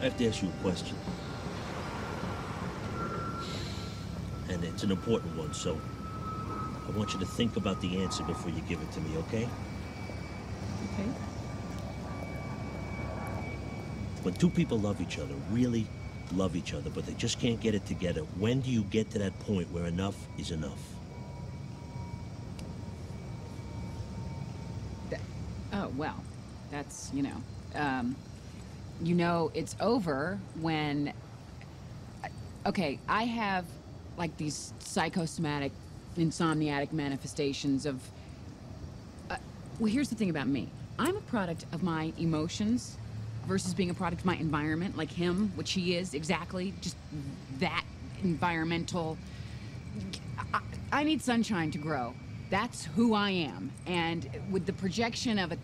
I have to ask you a question. And it's an important one, so I want you to think about the answer before you give it to me, okay? Okay. When two people love each other, really love each other, but they just can't get it together, when do you get to that point where enough is enough? Oh, well, that's, you know, um, you know, it's over when. Okay, I have like these psychosomatic, insomniatic manifestations of. Uh, well, here's the thing about me I'm a product of my emotions versus being a product of my environment, like him, which he is exactly just that environmental. I, I need sunshine to grow. That's who I am. And with the projection of a.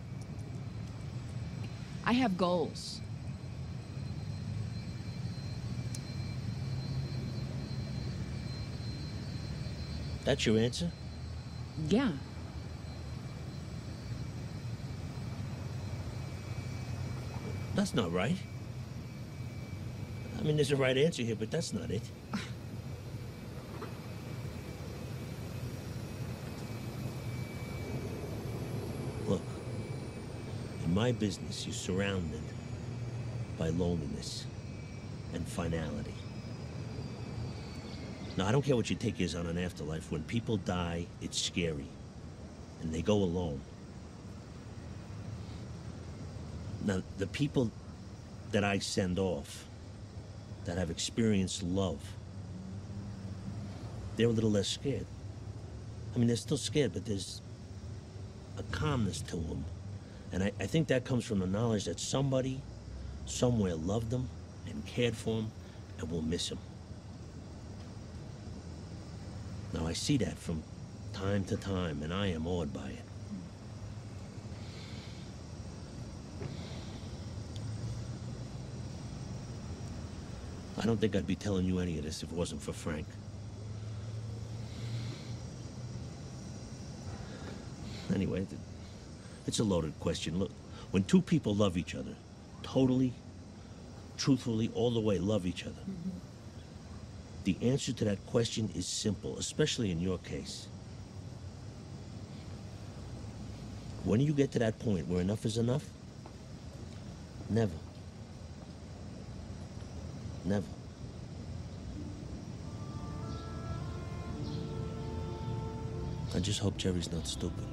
I have goals. That's your answer? Yeah. That's not right. I mean, there's a right answer here, but that's not it. Look, in my business, you're surrounded by loneliness and finality. Now, I don't care what your take is on an afterlife. When people die, it's scary. And they go alone. Now, the people that I send off that have experienced love, they're a little less scared. I mean, they're still scared, but there's a calmness to them. And I, I think that comes from the knowledge that somebody somewhere loved them and cared for them and will miss them. Now, I see that from time to time, and I am awed by it. I don't think I'd be telling you any of this if it wasn't for Frank. Anyway, it's a loaded question. Look, when two people love each other, totally, truthfully, all the way love each other, mm-hmm. The answer to that question is simple, especially in your case. When do you get to that point where enough is enough? Never. Never. I just hope Jerry's not stupid.